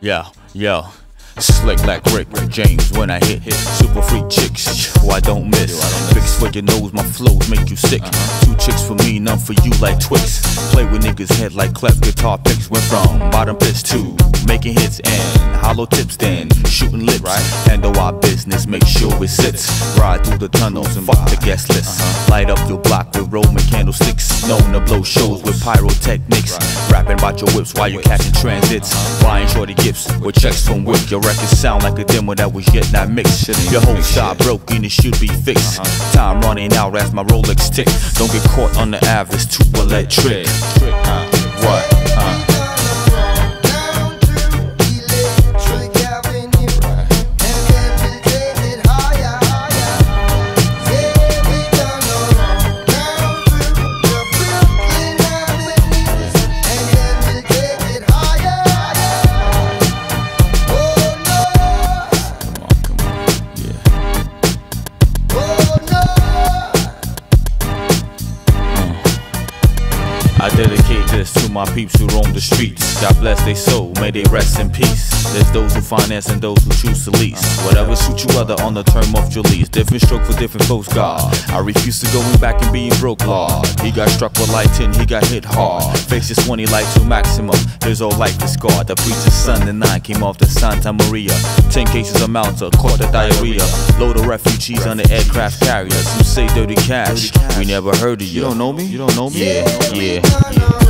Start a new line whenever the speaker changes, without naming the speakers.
Yeah, yeah. Slick like Rick James when I hit. Super freak chicks, who I don't miss. For your nose, my flows make you sick. Two chicks for me, none for you like Twix. Play with niggas' head like cleft guitar picks. Went from bottom pitch to making hits and hollow tips, then shooting lips. Handle our business, make sure it sits. Ride through the tunnels and fuck the guest list. Light up your block with Roman candlesticks. Known to blow shows with pyrotechnics. Rapping about your whips while you catching transits. Buying shorty gifts with checks from WIC. Your records sound like a demo that was yet not mixed. Your whole shot broken, it should be fixed. Time running out as my Rolex tick. Don't get caught on the average, too electric. What? I dedicate this to my peeps who roam the streets. God bless their soul, may they rest in peace. There's those who finance and those who choose to lease. Whatever suits you other on the term of your lease. Different stroke for different folks, God. I refuse to going back and being broke, Lord. He got struck with light 10, he got hit hard. Faces 20 like to maximum. His whole life is scarred. The preacher's son and nine came off the Santa Maria. 10 cases of Malta, caught the diarrhea. Load of refugees on the aircraft carriers. You say dirty cash. We never heard of you. You don't know me? You don't know me? Yeah, yeah
no, no.